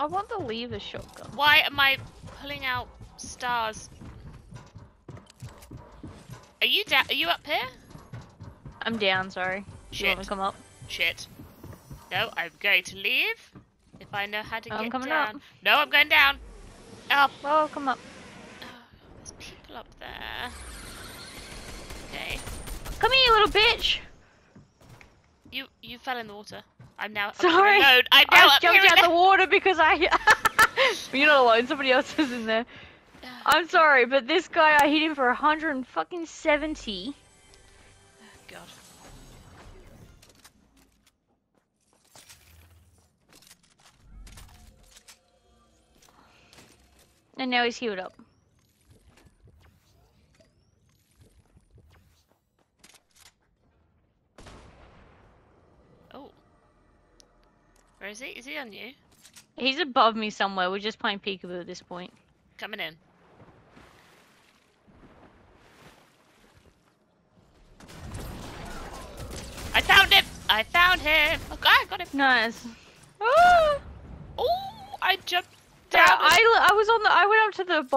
I want the lever shotgun. Why am I pulling out stars? Are you down? Are you up here? I'm down, sorry. Do you want Shit. to come up? Shit. No, I'm going to leave. If I know how to I'm get coming down. up. No, I'm going down. Up. Oh, come up. Oh, there's people up there. Okay. Come here, you little bitch! You you fell in the water. I'm now Sorry. I'm now I jumped out the water because I. you're not alone. Somebody else is in there. I'm sorry, but this guy, I hit him for 100 fucking 70. God. And now he's healed up. Where is he? Is he on you? He's above me somewhere. We're just playing peekaboo at this point. Coming in. I found him! I found him! Oh, God, I got him! Nice. Oh, I jumped Yeah, down. I, I was on the. I went up to the bottom.